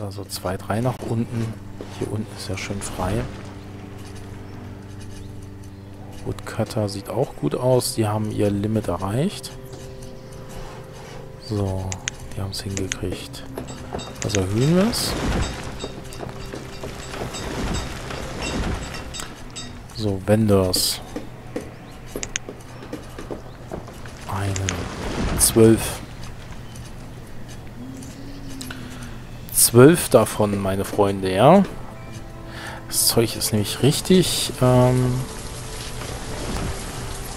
Also zwei, drei nach unten. Hier unten ist ja schön frei. Woodcutter sieht auch gut aus. Die haben ihr Limit erreicht. So, die haben es hingekriegt. Also erhöhen wir es. So, Vendors. Einen. Zwölf. Zwölf davon, meine Freunde, ja. Das Zeug ist nämlich richtig, ähm,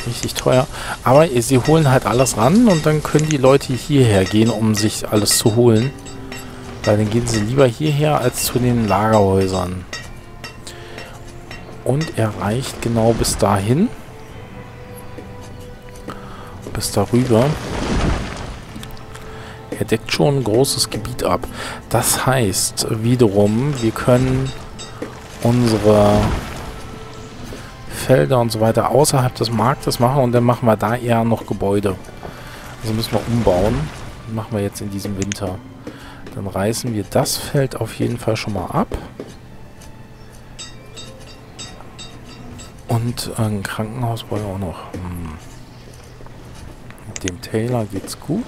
richtig teuer. Aber sie holen halt alles ran und dann können die Leute hierher gehen, um sich alles zu holen. Weil dann gehen sie lieber hierher als zu den Lagerhäusern. Und er reicht genau bis dahin. Bis darüber. Schon ein großes Gebiet ab. Das heißt wiederum, wir können unsere Felder und so weiter außerhalb des Marktes machen und dann machen wir da eher noch Gebäude. Also müssen wir umbauen. Das machen wir jetzt in diesem Winter. Dann reißen wir das Feld auf jeden Fall schon mal ab. Und ein Krankenhaus brauche ich auch noch. Hm. Mit dem Taylor geht's gut.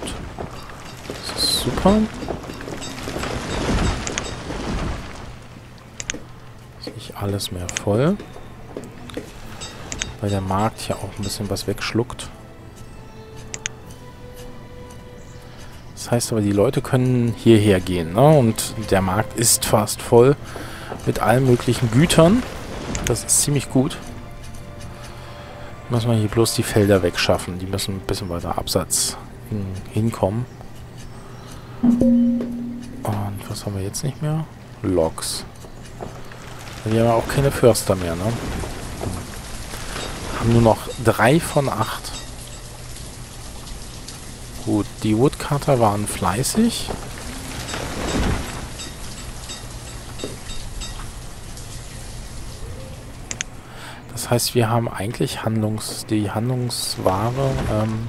Super. Ist nicht alles mehr voll. Weil der Markt hier auch ein bisschen was wegschluckt. Das heißt aber, die Leute können hierher gehen. Ne? Und der Markt ist fast voll mit allen möglichen Gütern. Das ist ziemlich gut. Müssen wir hier bloß die Felder wegschaffen. Die müssen ein bisschen weiter Absatz hin hinkommen. Und was haben wir jetzt nicht mehr? Loks. Wir haben auch keine Förster mehr, ne? Haben nur noch drei von acht. Gut, die Woodcutter waren fleißig. Das heißt, wir haben eigentlich Handlungs die Handlungsware ähm,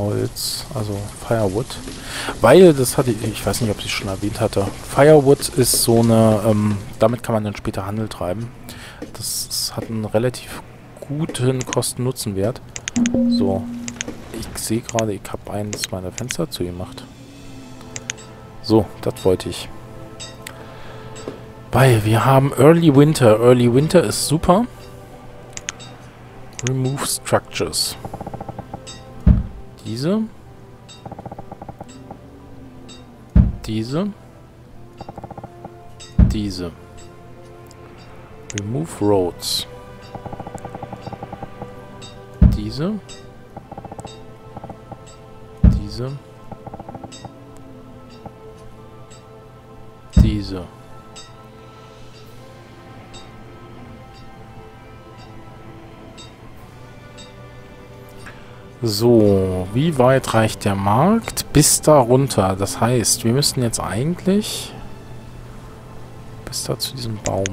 Holz, also Firewood. Weil, das hatte ich, ich weiß nicht, ob ich es schon erwähnt hatte, Firewood ist so eine, ähm, damit kann man dann später Handel treiben. Das, das hat einen relativ guten Kosten-Nutzen-Wert. So, ich sehe gerade, ich habe eins meiner Fenster zugemacht. So, das wollte ich. Weil wir haben Early Winter. Early Winter ist super. Remove Structures. Diese. Diese. Diese. Remove Roads. Diese. Diese. Diese. So, wie weit reicht der Markt? Bis da runter. Das heißt, wir müssten jetzt eigentlich bis da zu diesem Baum.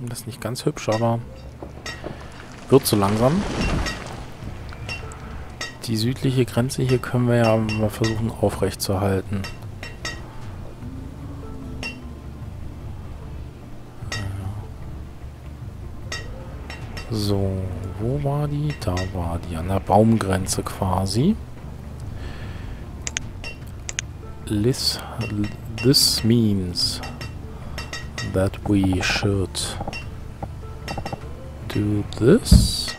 Das ist nicht ganz hübsch, aber wird so langsam. Die südliche Grenze hier können wir ja mal versuchen aufrecht zu halten. So, wo war die? Da war die, an der Baumgrenze quasi. This, this means that we should do this.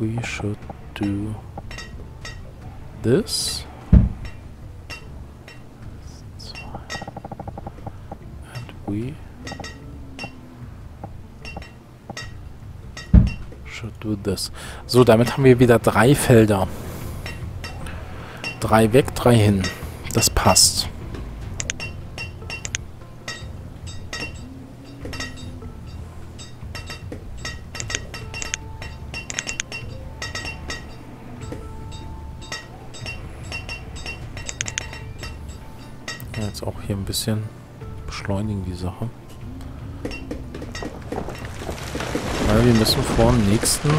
We should do this. And we do this. So, damit haben wir wieder drei Felder. Drei weg, drei hin. Das passt. Jetzt auch hier ein bisschen beschleunigen die Sache. Weil wir müssen vor dem nächsten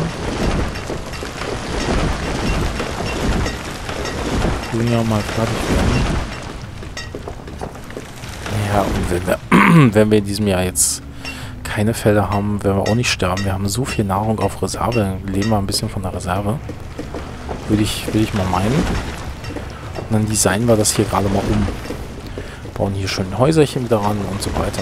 Frühjahr mal fertig werden. Ja, und wenn wir, wenn wir in diesem Jahr jetzt keine Felder haben, werden wir auch nicht sterben. Wir haben so viel Nahrung auf Reserve, dann leben wir ein bisschen von der Reserve. Würde ich, würde ich mal meinen. Und dann designen wir das hier gerade mal um. Bauen hier schön Häuserchen wieder ran und so weiter.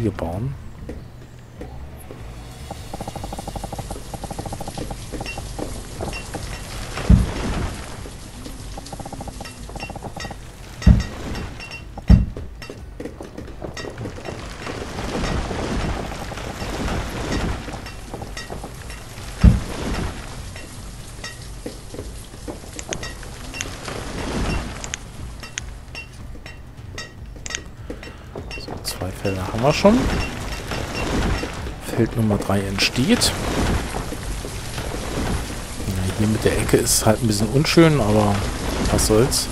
Wege bauen. Felder haben wir schon. Feld Nummer 3 entsteht. Ja, hier mit der Ecke ist halt ein bisschen unschön, aber was soll's.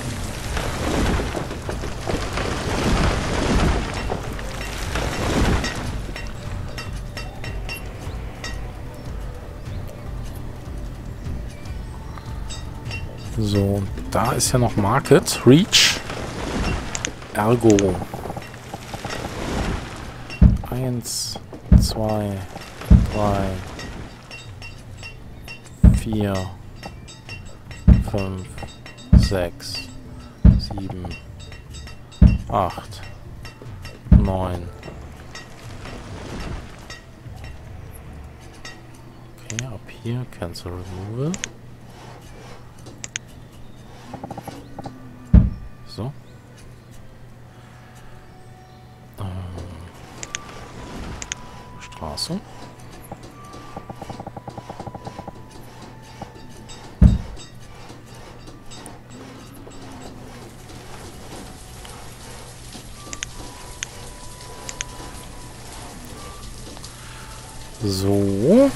So, da ist ja noch Market, Reach, Ergo. Eins, zwei, drei, vier, fünf, sechs, sieben, acht, neun. Okay, ab hier Cancel Removal. So.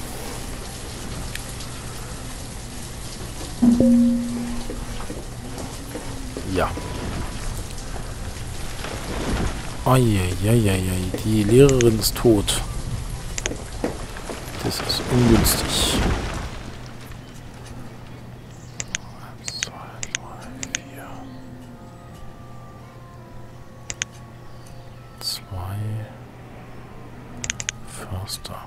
Ja. Eieieiei, die Lehrerin ist tot. Das ist ungünstig. Zwei Förster.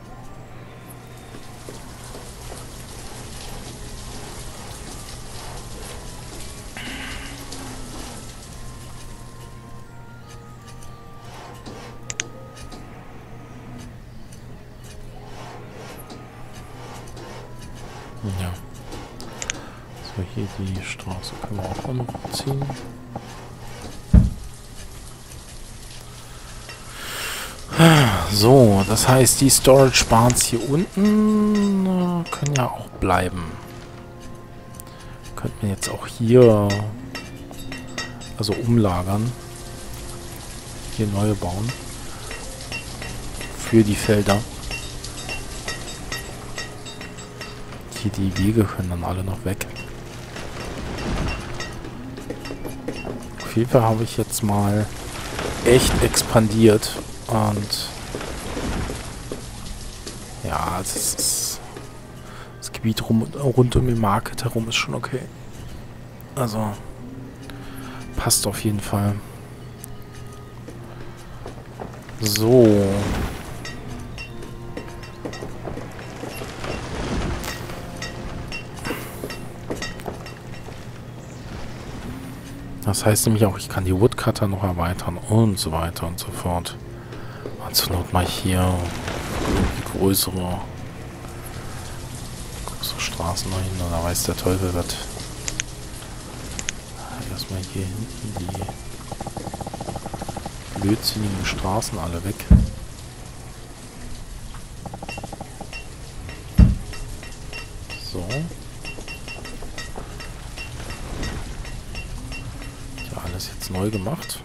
Die Straße können wir auch noch ziehen. So, das heißt, die Storage Barns hier unten äh, können ja auch bleiben. Könnten wir jetzt auch hier also umlagern. Hier neue bauen. Für die Felder. Hier die Wege können dann alle noch weg. Jeden Fall habe ich jetzt mal echt expandiert. Und ja, ist, das Gebiet rum, rund um den Market herum ist schon okay. Also passt auf jeden Fall. So. Das heißt nämlich auch, ich kann die Woodcutter noch erweitern und so weiter und so fort. Und zur Not mal hier größere, größere Straßen noch hin, oder weiß der Teufel was. Erstmal hier hinten die blödsinnigen Straßen alle weg. So. Jetzt neu gemacht.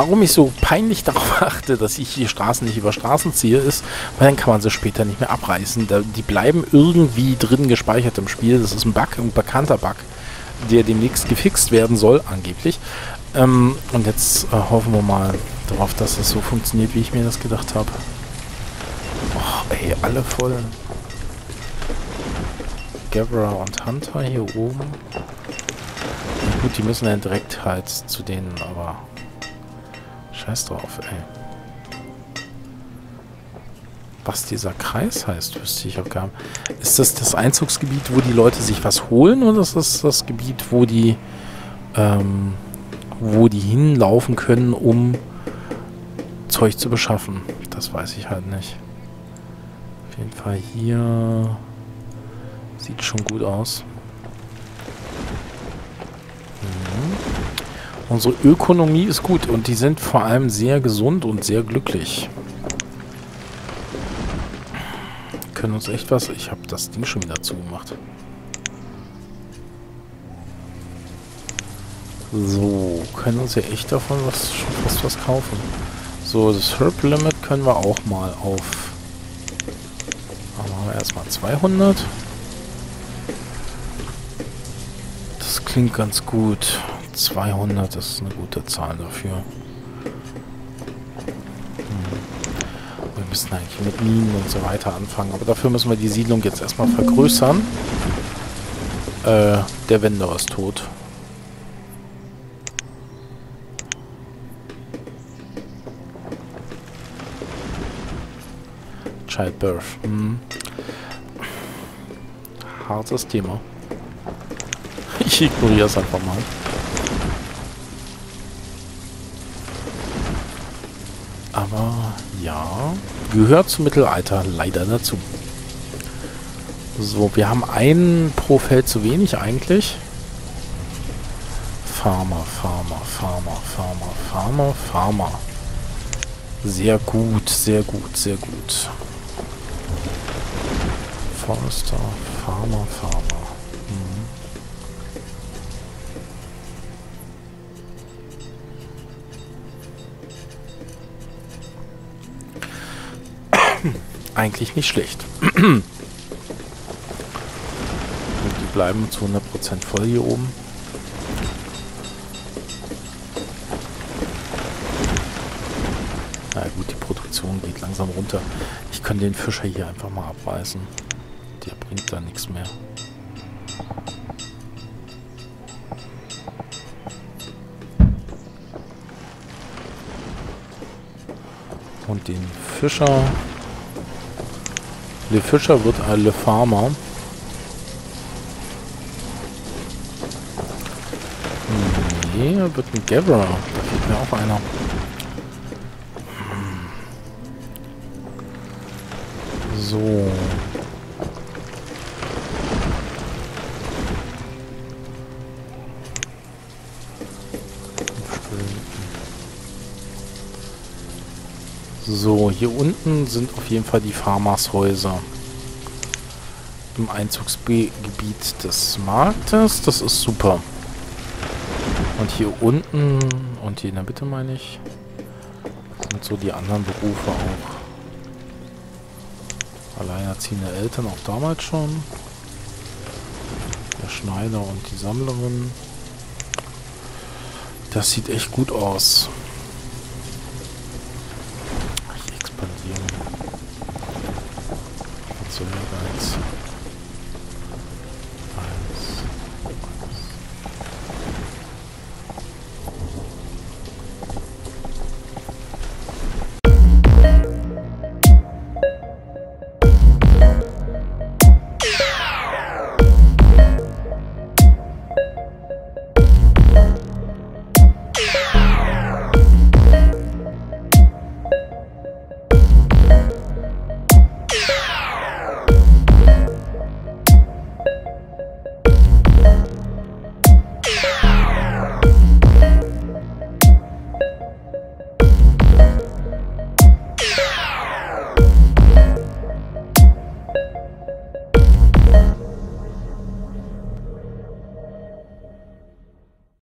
Warum ich so peinlich darauf achte, dass ich die Straßen nicht über Straßen ziehe, ist, weil dann kann man sie später nicht mehr abreißen. Die bleiben irgendwie drin gespeichert im Spiel. Das ist ein Bug, ein bekannter Bug, der demnächst gefixt werden soll, angeblich. Ähm, und jetzt äh, hoffen wir mal darauf, dass das so funktioniert, wie ich mir das gedacht habe. Och, ey, alle voll. Gavra und Hunter hier oben. Gut, die müssen dann direkt halt zu denen, aber Scheiß drauf, ey. Was dieser Kreis heißt, wüsste ich auch gar nicht. Ist das das Einzugsgebiet, wo die Leute sich was holen oder ist das das Gebiet, wo die, ähm, wo die hinlaufen können, um Zeug zu beschaffen? Das weiß ich halt nicht. Auf jeden Fall hier sieht schon gut aus. Unsere Ökonomie ist gut und die sind vor allem sehr gesund und sehr glücklich. können uns echt was... Ich habe das Ding schon wieder zugemacht. So, können uns ja echt davon was, fast was kaufen. So, das Herb Limit können wir auch mal auf... Machen wir erstmal 200. Das klingt ganz gut. 200 ist eine gute Zahl dafür. Hm. Wir müssen eigentlich mit Minen und so weiter anfangen. Aber dafür müssen wir die Siedlung jetzt erstmal vergrößern. Äh, der Vendor ist tot. Childbirth. Hm. Hartes Thema. Ich ignoriere es einfach mal. Aber ja, gehört zum Mittelalter leider dazu. So, wir haben einen pro Feld zu wenig eigentlich. Farmer, Farmer, Farmer, Farmer, Farmer, Farmer. Sehr gut, sehr gut, sehr gut. Forester, Farmer, Farmer. Eigentlich nicht schlecht. Und die bleiben zu 100% voll hier oben. Na gut, die Produktion geht langsam runter. Ich kann den Fischer hier einfach mal abreißen. Der bringt da nichts mehr. Und den Fischer Le Fischer wird ein Le Farmer. Nee, er wird ein Gatherer. Da fehlt mir auch einer. So. So, hier unten sind auf jeden Fall die Farmershäuser. Im Einzugsgebiet des Marktes. Das ist super. Und hier unten und hier in der Mitte meine ich, sind so die anderen Berufe auch. Alleinerziehende Eltern auch damals schon. Der Schneider und die Sammlerin. Das sieht echt gut aus. Expandieren. Was soll der Geiz?